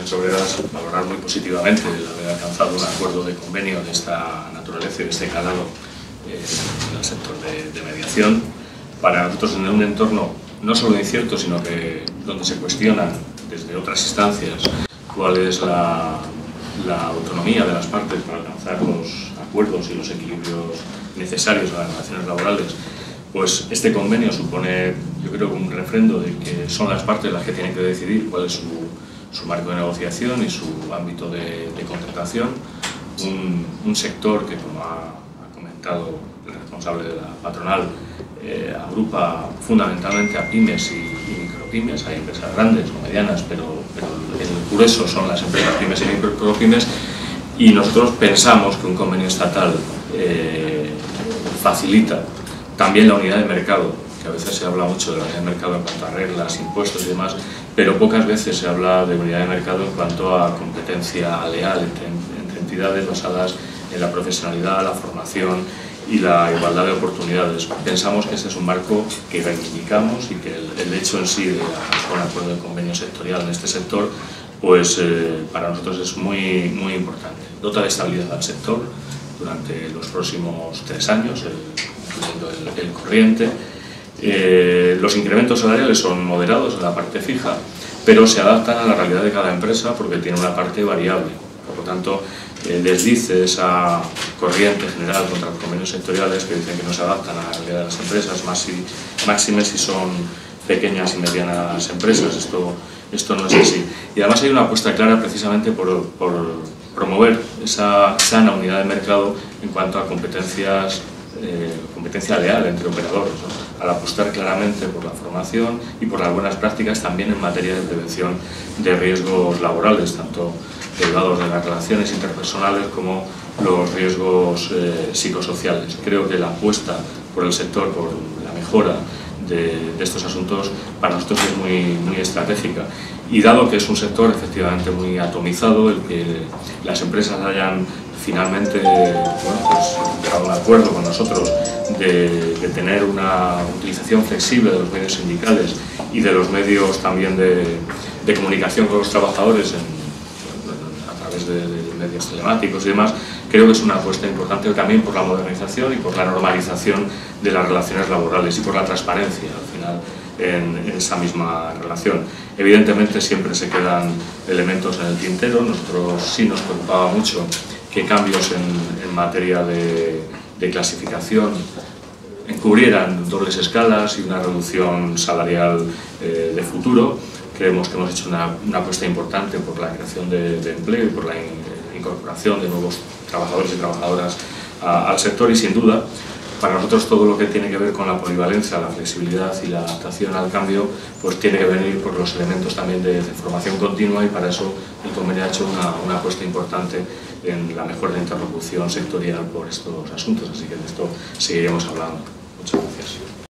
organizaciones obreras valorar muy positivamente el haber alcanzado un acuerdo de convenio de esta naturaleza y de este calado eh, en el sector de, mediación. Para nosotros en un entorno no solo incierto, sino que donde se cuestionan desde otras instancias cuál es la, la autonomía de las partes para alcanzar los acuerdos y los equilibrios necesarios a las relaciones laborales, pues este convenio supone, yo creo, un refrendo de que son las partes las que tienen que decidir cuál es su, marco de negociación y su ámbito de, contratación. Un, sector que, como ha, comentado el responsable de la patronal, eh, agrupa fundamentalmente a pymes y, micropymes, hay empresas grandes o medianas, pero, el grueso son las empresas pymes y micropymes, y nosotros pensamos que un convenio estatal eh, facilita también la unidad de mercado, que a veces se habla mucho de la unidad de mercado en cuanto a reglas, impuestos y demás, pero pocas veces se habla de unidad de mercado en cuanto a competencia leal entre, entidades basadas en la profesionalidad, la formación y la igualdad de oportunidades. Pensamos que ese es un marco que reivindicamos y que el, hecho en sí de un acuerdo de convenio sectorial en este sector, pues eh, para nosotros es muy, muy importante. Dota de estabilidad al sector durante los próximos tres años, el, corriente. Eh, los incrementos salariales son moderados en la parte fija, pero se adaptan a la realidad de cada empresa porque tiene una parte variable. Por lo tanto, eh, les dice esa corriente general contra los convenios sectoriales que dicen que no se adaptan a la realidad de las empresas, más si, máxime si son pequeñas y medianas empresas. Esto, esto no es así. Y además hay una apuesta clara precisamente por, por promover esa sana unidad de mercado en cuanto a competencias eh, competencia leal entre operadores, al apostar claramente por la formación y por las buenas prácticas también en materia de prevención de riesgos laborales, tanto derivados de las relaciones interpersonales como los riesgos eh, psicosociales. Creo que la apuesta por el sector, por la mejora de, estos asuntos, para nosotros es muy, muy estratégica. Y dado que es un sector efectivamente muy atomizado, el que las empresas hayan finalmente bueno, pues, llegado a un acuerdo con nosotros de, tener una utilización flexible de los medios sindicales y de los medios también de, comunicación con los trabajadores de, medios telemáticos y demás, creo que es una apuesta importante también por la modernización y por la normalización de las relaciones laborales y por la transparencia al final en, en, esa misma relación. Evidentemente siempre se quedan elementos en el tintero, nosotros sí nos preocupaba mucho que cambios en, materia de, clasificación encubrieran dobles escalas y una reducción salarial eh, de futuro. Creemos que hemos hecho una, apuesta importante por la creación de, empleo y por la incorporación de nuevos trabajadores y trabajadoras al sector y sin duda para nosotros todo lo que tiene que ver con la polivalencia, la flexibilidad y la adaptación al cambio, pues tiene que venir por los elementos también de, formación continua y para eso el convenio ha hecho una, una, apuesta importante en la mejor interlocución sectorial por estos asuntos, así que de esto seguiremos hablando. Muchas gracias.